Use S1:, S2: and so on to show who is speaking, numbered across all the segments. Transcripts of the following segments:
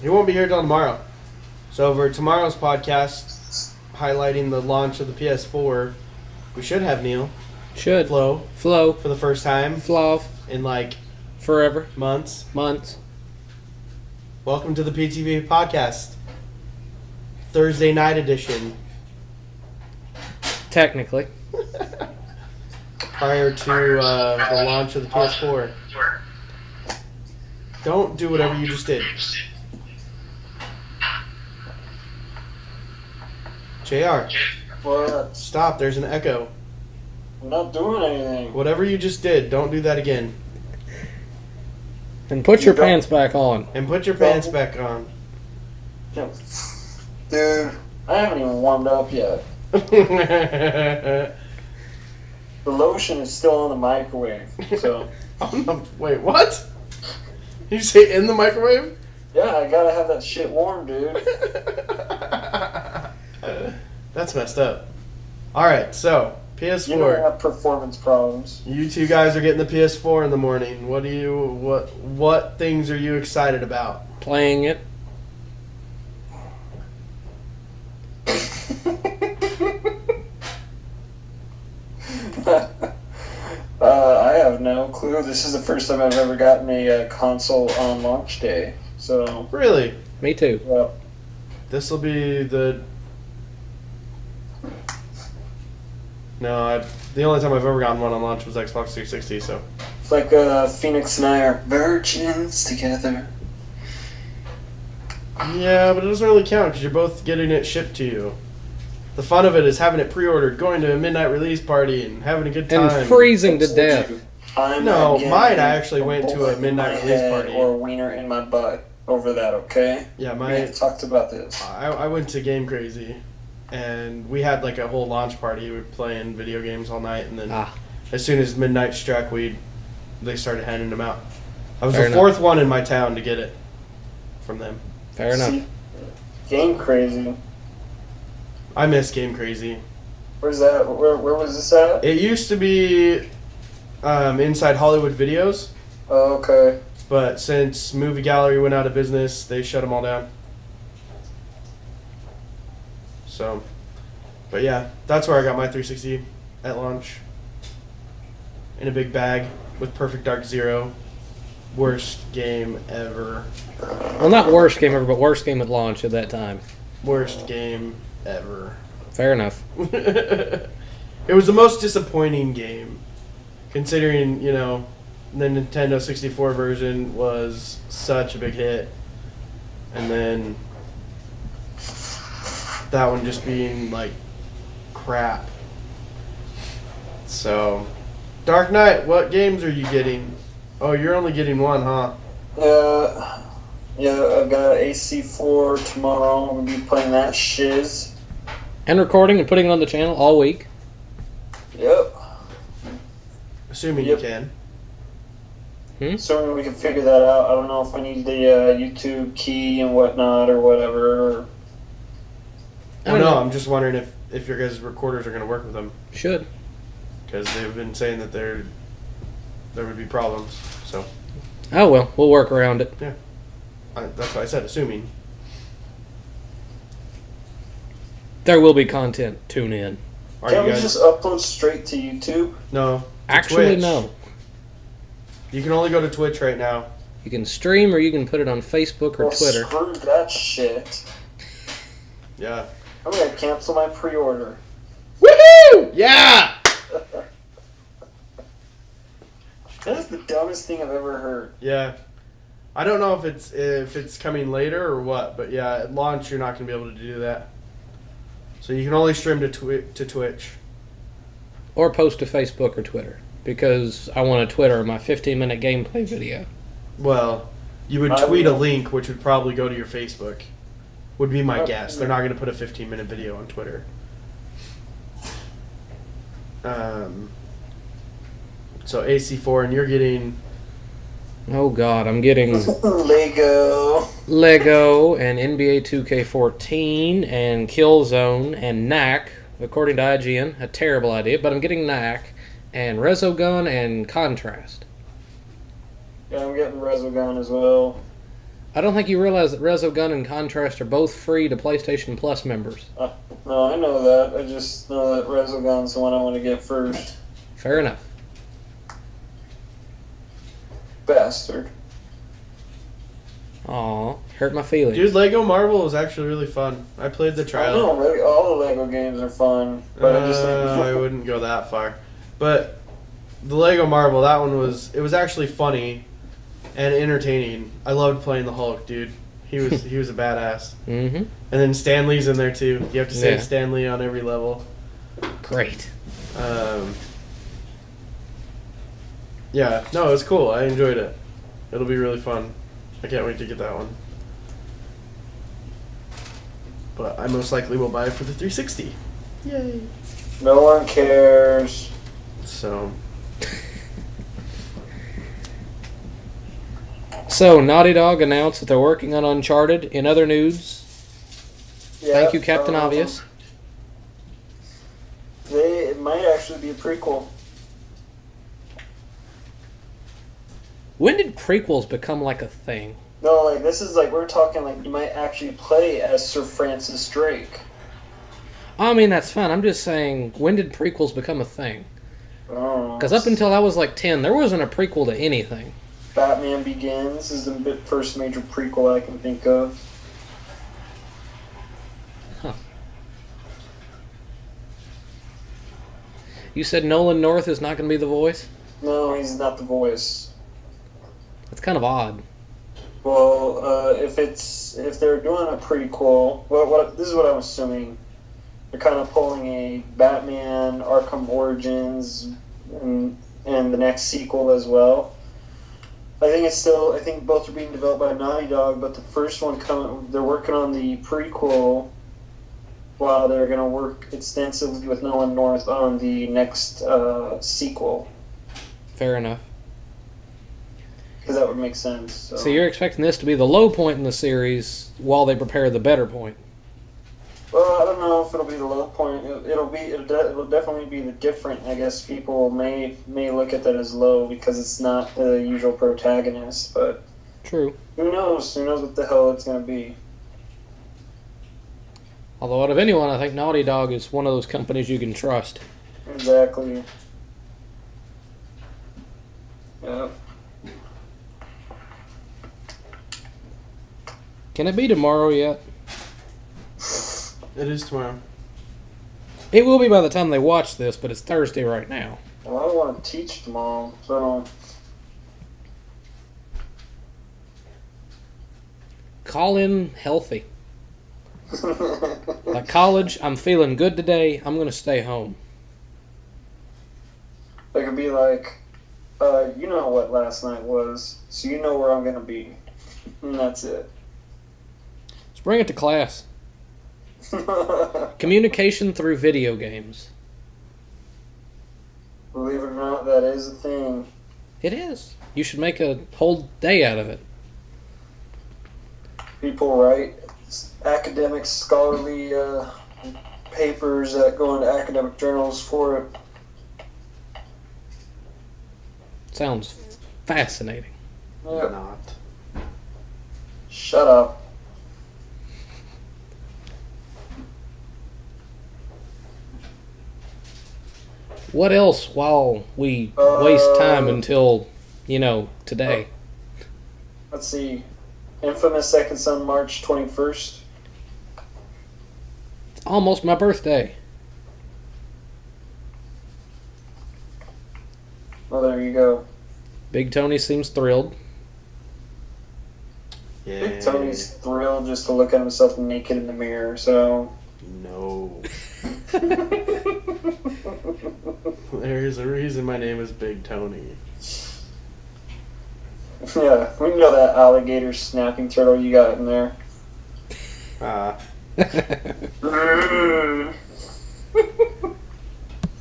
S1: he won't be here till tomorrow. So for tomorrow's podcast, highlighting the launch of the PS4, we should have Neil
S2: Should.
S1: Flow.
S2: Flow.
S1: for the first time
S2: Flow.
S1: in like
S2: Forever.
S1: months.
S2: Months.
S1: Welcome to the PTV podcast, Thursday night edition.
S2: Technically.
S1: Prior to uh, the launch of the PS4. Don't do whatever you just did. JR,
S3: What?
S1: stop. There's an echo.
S3: I'm not doing anything.
S1: Whatever you just did, don't do that again.
S2: And put
S3: You
S2: your
S3: don't-
S2: pants back on.
S1: And put your pants back on.
S3: Dude, I haven't even warmed up yet. The lotion is still in the microwave. So,
S1: Wait, what? You say in the microwave?
S3: yeah, I gotta have that shit warm, dude.
S1: That's messed up. All right, so
S3: You know I
S1: PS4.
S3: have performance problems.
S1: You two guys are getting the PS4 in the morning. What do you what what things are you excited about?
S2: Playing it.
S3: uh, I have no clue. This is the first time I've ever gotten a uh, console on launch day. So,
S1: Really?
S2: Me too.
S3: well,
S1: This will be the No, I, the only time I've ever gotten one on launch was Xbox 360, so
S3: it's like uh, Phoenix and I are virgins together.
S1: Yeah, but it doesn't really count because you're both getting it shipped to you. The fun of it is having it pre-ordered, going to a midnight release party, and having a good time.
S2: And freezing to death.
S3: I'm
S1: No, mine, I actually went to a
S3: bullet in
S1: midnight
S3: my
S1: release
S3: head
S1: party.
S3: Or a wiener in my butt over that, okay?
S1: Yeah,
S3: we
S1: my
S3: have talked about this.
S1: I, I went to Game Crazy, and we had like a whole launch party. We were playing video games all night, and then
S2: Ah.
S1: as soon as midnight struck, we they started handing them out. I was
S2: Fair
S1: the
S2: enough.
S1: fourth one in my town to get it from them.
S2: Fair enough.
S3: See, Game crazy.
S1: I miss Game Crazy.
S3: Where's that? Where, where was this at?
S1: It used to be um, inside Hollywood Videos,
S3: Oh, okay.
S1: but since Movie Gallery went out of business, they shut them all down. So, but yeah, that's where I got my 360 at launch. In a big bag with Perfect Dark Zero. Worst game ever.
S2: Well, not worst game ever, but worst game at launch at that time.
S1: Worst game ever.
S2: Fair enough.
S1: it was the most disappointing game, considering you know the Nintendo 64 version was such a big hit, and then that one just being like crap. So, Dark Knight, what games are you getting? Oh, you're only getting one, huh?
S3: Yeah. Yeah, I've got AC4 tomorrow. I'm gonna be playing that shiz.
S2: And recording and putting it on the channel all week.
S3: Yep.
S1: Assuming
S3: Yep.
S1: you can.
S3: So we can figure that out. I don't know if I need the uh, YouTube key and whatnot or whatever.
S2: I
S1: Well,
S2: don't
S1: no,
S2: know.
S1: I'm just wondering if if your guys' recorders are going to work with them.
S2: Should.
S1: because they've been saying that there there would be problems. So
S2: Oh well, we'll work around it.
S1: I, that's why I said assuming.
S2: There will be content. Tune in.
S1: Are
S3: Can't
S1: you
S3: we
S1: guys?
S3: just upload straight to YouTube?
S1: no. to
S2: Actually,
S1: Twitch.
S2: no.
S1: You can only go to Twitch right now.
S2: You can stream or you can put it on Facebook or
S3: Well,
S2: Twitter.
S3: Screw that shit.
S1: Yeah.
S3: I'm gonna cancel my pre-order.
S1: Woohoo! Yeah.
S3: That is the dumbest thing I've ever heard.
S1: Yeah. I don't know if it's if it's coming later or what, but yeah, at launch you're not gonna be able to do that. So you can only stream to twi- to Twitch.
S2: Or post to Facebook or Twitter. Because I want to Twitter my 15 minute gameplay video.
S1: Well, you would tweet a link, which would probably go to your Facebook. Would be my
S3: Oh,
S1: guess. They're not going to put a 15 minute video on Twitter. Um. So AC4, and you're getting
S2: Oh god, I'm getting
S3: Lego.
S2: Lego and NBA 2K14 and Killzone and Knack, according to IGN. A terrible idea, but I'm getting Knack and Resogun and Contrast.
S3: Yeah, I'm getting Resogun as well.
S2: I don't think you realize that Resogun and Contrast are both free to PlayStation Plus members.
S3: No, I know that. I just know that Resogun's the one I want to get first.
S2: Fair enough.
S3: Bastard.
S2: Aw, hurt my feelings.
S1: Dude, Lego Marvel was actually really fun. I played the trial.
S3: I
S1: trial.
S3: know, really, all the Lego games are fun, but I just
S1: Uh, I wouldn't go that far. But the Lego Marvel, that one was it was actually funny and entertaining. I loved playing the Hulk, dude. He was he was a badass.
S2: Mm-hmm.
S1: And then Stan Lee's in there too. You have to save
S2: Yeah.
S1: Stanley on every level.
S2: Great.
S1: Um, yeah, no, it's cool. I enjoyed it. It'll be really fun. I can't wait to get that one. But I most likely will buy it for the 360. Yay!
S3: no one cares.
S1: So
S2: So, Naughty Dog announced that they're working on Uncharted. In other news,
S3: Yeah,
S2: thank you, Captain
S3: um,
S2: Obvious.
S3: They it might actually be a prequel.
S2: When did prequels become like a thing?
S3: No, like this is like we're talking like you might actually play as Sir Francis Drake.
S2: I mean, that's fine. I'm just saying, when did prequels become a thing?
S3: Because
S2: Because up until I was like 10, there wasn't a prequel to anything.
S3: Batman Begins is the first major prequel I can think of.
S2: You said Nolan North is not going to be the voice?
S3: No, he's not the voice.
S2: That's kind of odd.
S3: Well, uh, if it's if they're doing a prequel, well, what this is what I'm assuming. They're kind of pulling a Batman Arkham Origins and and the next sequel as well. I think it's still. I think both are being developed by Naughty Dog, but the first one coming. They're working on the prequel, while they're going to work extensively with Nolan North on the next uh, sequel,
S2: Fair enough.
S3: because that would make sense. So,
S2: So you're expecting this to be the low point in the series while they prepare the better point.
S3: Well, I don't know if it'll be the low point. It- It'll be. It'll, de- it'll definitely be the different. I guess people may may look at that as low because it's not the usual protagonist. But
S2: True.
S3: who knows? Who knows what the hell it's gonna be?
S2: Although out of anyone, I think Naughty Dog is one of those companies you can trust.
S3: Exactly. Yeah.
S2: Can it be tomorrow yet?
S1: It is tomorrow.
S2: It will be by the time they watch this, but it's Thursday right now.
S3: Well, I don't want to teach tomorrow, so
S2: Call in healthy. Like college, I'm feeling good today. I'm going to stay home.
S3: It could be like, uh, you know what last night was, so you know where I'm gonna be, and that's it.
S2: Let's bring it to class. Communication through video games.
S3: Believe it or not, that is a thing.
S2: It is. You should make a whole day out of it.
S3: people write academic scholarly uh, papers that go into academic journals for it.
S2: Sounds fascinating.
S3: Yep.
S1: Not.
S3: Shut up.
S2: What else while we waste time
S3: Uh,
S2: until, you know, today?
S3: Let's see. Infamous Second Son, March 21st.
S2: It's almost my birthday.
S3: Well, there you go.
S2: Big Tony seems thrilled.
S1: Yeah.
S3: Big Tony's thrilled just to look at himself naked in the mirror, so.
S1: No. There's a reason my name is Big Tony.
S3: yeah, we know that alligator snapping turtle you got in there.
S1: Ah.
S3: Mm.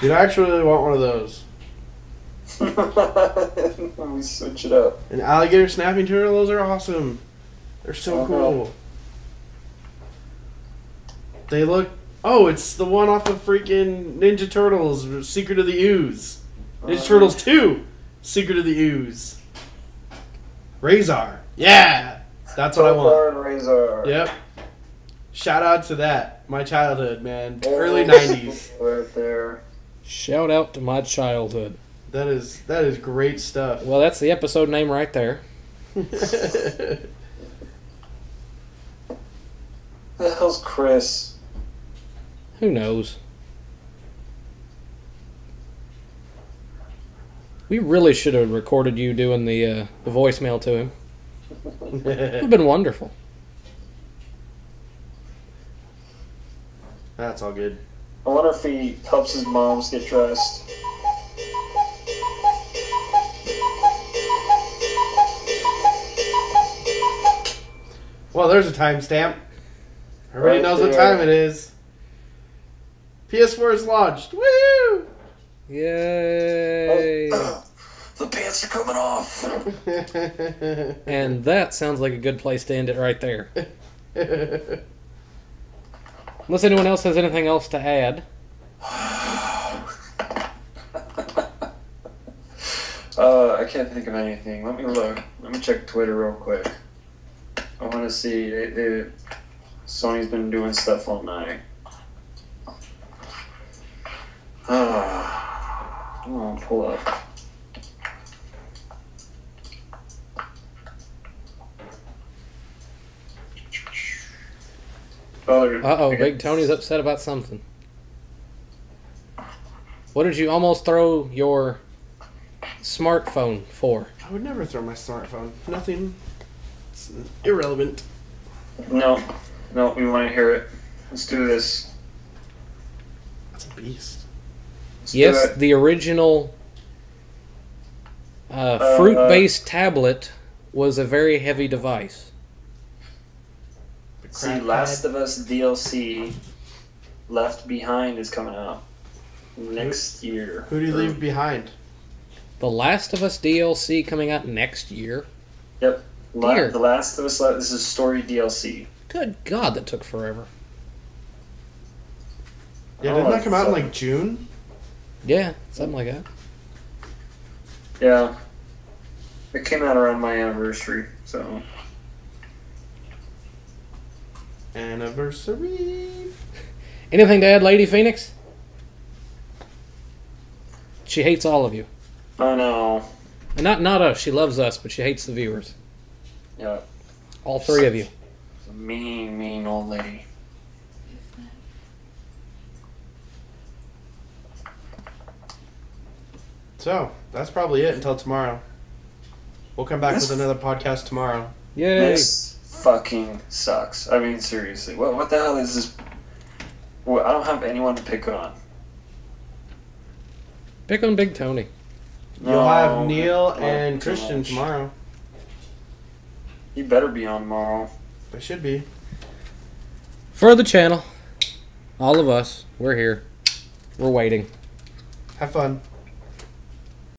S1: Dude, I actually really want one of those.
S3: we switch it up.
S1: An alligator snapping turtle, those are awesome. They're so
S3: Uh-huh.
S1: cool. They look. Oh, it's the one off of freaking Ninja Turtles, Secret of the Ooze. Ninja
S3: Uh-huh.
S1: Turtles 2, Secret of the Ooze. Rahzar. Yeah! That's what I want.
S3: Topar and Rahzar.
S1: Yep. Shout out to that. My childhood, man.
S3: Oh,
S1: Early nineties.
S3: Right there.
S2: Shout out to my childhood.
S1: That is that is great stuff.
S2: Well, that's the episode name right there.
S3: The hell's Chris?
S2: Who knows? We really should have recorded you doing the uh, the voicemail to him. It would have been wonderful.
S1: That's all good.
S3: I wonder if he helps his moms get dressed.
S1: Well, there's a timestamp. Everybody
S3: Right
S1: knows what time it is. PS4 is launched. Woo!
S2: Yay!
S3: Oh, the pants are coming off.
S2: And that sounds like a good place to end it right there. Unless anyone else has anything else to add.
S3: Uh, I can't think of anything. Let me look. Let me check Twitter real quick. I want to see. It, it, Sony's been doing stuff all night. I'm pull up. Oh,
S2: Uh oh. Big Tony's upset about something. What did you almost throw your smartphone for?
S1: I would never throw my smartphone. Nothing. It's irrelevant.
S3: No, no, we want to hear it. Let's do this.
S1: That's a beast.
S3: Let's
S2: Yes,
S3: it.
S2: the original uh,
S3: Uh,
S2: fruit-based tablet was a very heavy device.
S1: The
S3: See,
S1: crackhead.
S3: Last of Us DLC Left Behind is coming out next year.
S1: Who do you leave behind?
S2: The Last of Us DLC coming out next year.
S3: La-
S2: Dear.
S3: the Last of Us. Le- This is story DLC.
S2: Good God, that took forever.
S1: Yeah,
S3: Oh,
S1: didn't that come out in like June?
S2: Yeah, something like that.
S3: Yeah, it came out around my anniversary, so
S1: Anniversary.
S2: Anything to add, Lady Phoenix? She hates all of you.
S3: I know.
S2: And not not us. She loves us, but she hates the viewers.
S3: Yeah,
S2: All three of you.
S3: it's a mean, mean old lady.
S1: So that's probably it until tomorrow. We'll come back
S3: This-
S1: with another podcast tomorrow.
S2: Yay!
S3: This fucking sucks. I mean, seriously, what what the hell is this? Well, I don't have anyone to pick on.
S2: Pick on Big Tony.
S1: You'll
S3: No,
S1: have Neil and Christian
S3: much.
S1: tomorrow.
S3: You better be on tomorrow.
S1: They should be.
S2: For the channel, all of us, we're here. We're waiting.
S1: Have fun.